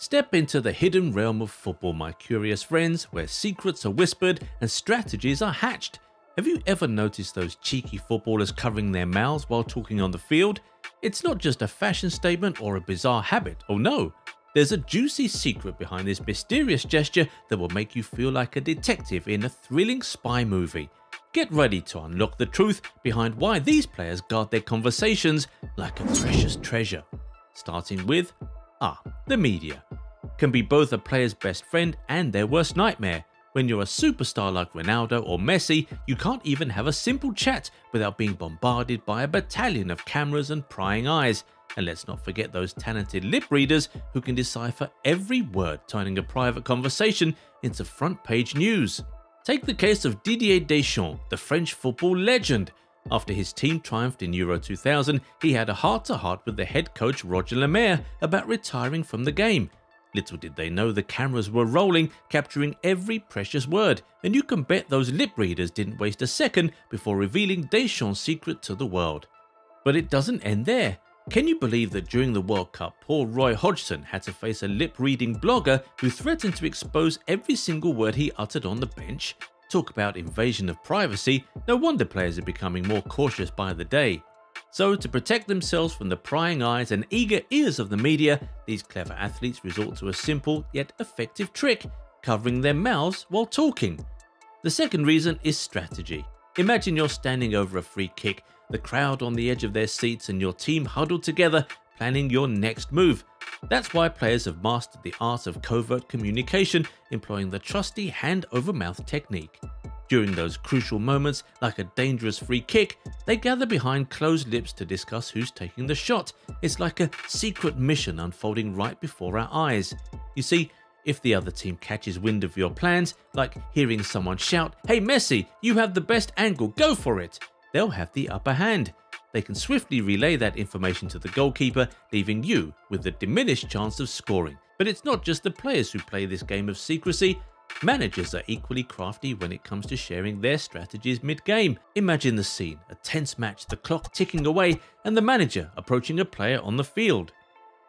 Step into the hidden realm of football, my curious friends, where secrets are whispered and strategies are hatched. Have you ever noticed those cheeky footballers covering their mouths while talking on the field? It's not just a fashion statement or a bizarre habit, oh no. There's a juicy secret behind this mysterious gesture that will make you feel like a detective in a thrilling spy movie. Get ready to unlock the truth behind why these players guard their conversations like a precious treasure. Starting with, ah, the media. Can be both a player's best friend and their worst nightmare. When you're a superstar like Ronaldo or Messi, you can't even have a simple chat without being bombarded by a battalion of cameras and prying eyes. And let's not forget those talented lip readers who can decipher every word, turning a private conversation into front page news. Take the case of Didier Deschamps, the French football legend. After his team triumphed in Euro 2000, he had a heart to heart with the head coach Roger Lemerre about retiring from the game. Little did they know the cameras were rolling, capturing every precious word, and you can bet those lip readers didn't waste a second before revealing Deschamps' secret to the world. But it doesn't end there. Can you believe that during the World Cup, poor Roy Hodgson had to face a lip reading blogger who threatened to expose every single word he uttered on the bench? Talk about invasion of privacy, no wonder players are becoming more cautious by the day. So, to protect themselves from the prying eyes and eager ears of the media, these clever athletes resort to a simple yet effective trick covering their mouths while talking. The second reason is strategy. Imagine you're standing over a free kick, the crowd on the edge of their seats, and your team huddled together planning your next move. That's why players have mastered the art of covert communication, employing the trusty hand over mouth technique. During those crucial moments, like a dangerous free kick, they gather behind closed lips to discuss who's taking the shot. It's like a secret mission unfolding right before our eyes. You see, if the other team catches wind of your plans, like hearing someone shout, Hey Messi, you have the best angle, go for it, they'll have the upper hand. They can swiftly relay that information to the goalkeeper, leaving you with a diminished chance of scoring. But it's not just the players who play this game of secrecy, Managers are equally crafty when it comes to sharing their strategies mid-game. Imagine the scene, a tense match, the clock ticking away, and the manager approaching a player on the field.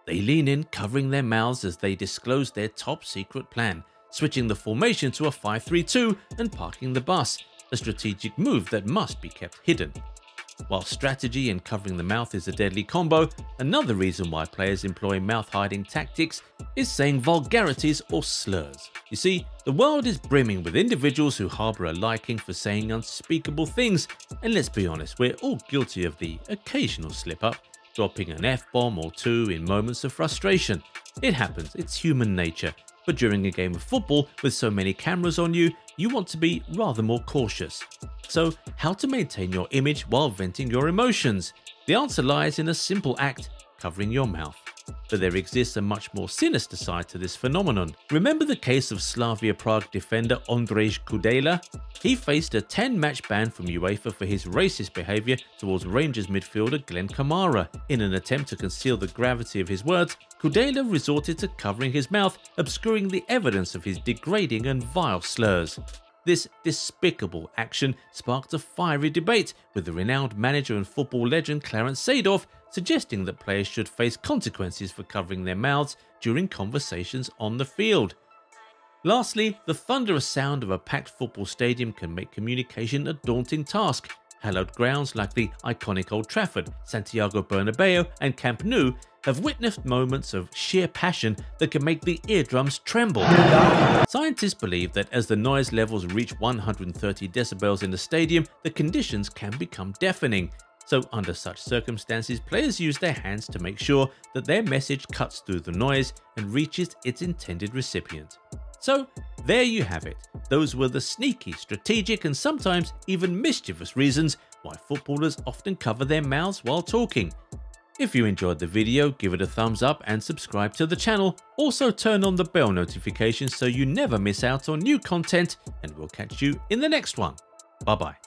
They lean in, covering their mouths as they disclose their top secret plan, switching the formation to a 5-3-2 and parking the bus, a strategic move that must be kept hidden. While strategy and covering the mouth is a deadly combo, another reason why players employ mouth hiding tactics is saying vulgarities or slurs. You see, the world is brimming with individuals who harbour a liking for saying unspeakable things, and let's be honest, we're all guilty of the occasional slip up, dropping an F-bomb or two in moments of frustration. It happens, it's human nature, but during a game of football with so many cameras on you, you want to be rather more cautious. So, how to maintain your image while venting your emotions? The answer lies in a simple act covering your mouth. But there exists a much more sinister side to this phenomenon. Remember the case of Slavia Prague defender Ondrej Kudela? He faced a 10-match ban from UEFA for his racist behaviour towards Rangers midfielder Glen Kamara. In an attempt to conceal the gravity of his words, Kudela resorted to covering his mouth, obscuring the evidence of his degrading and vile slurs. This despicable action sparked a fiery debate, with the renowned manager and football legend Clarence Seedorf suggesting that players should face consequences for covering their mouths during conversations on the field. Lastly, the thunderous sound of a packed football stadium can make communication a daunting task. Hallowed grounds like the iconic Old Trafford, Santiago Bernabeu, and Camp Nou have witnessed moments of sheer passion that can make the eardrums tremble. Scientists believe that as the noise levels reach 130 decibels in the stadium, the conditions can become deafening. So under such circumstances, players use their hands to make sure that their message cuts through the noise and reaches its intended recipient. So there you have it. Those were the sneaky, strategic and sometimes even mischievous reasons why footballers often cover their mouths while talking. If you enjoyed the video, give it a thumbs up and subscribe to the channel. Also turn on the bell notifications so you never miss out on new content and we'll catch you in the next one. Bye bye.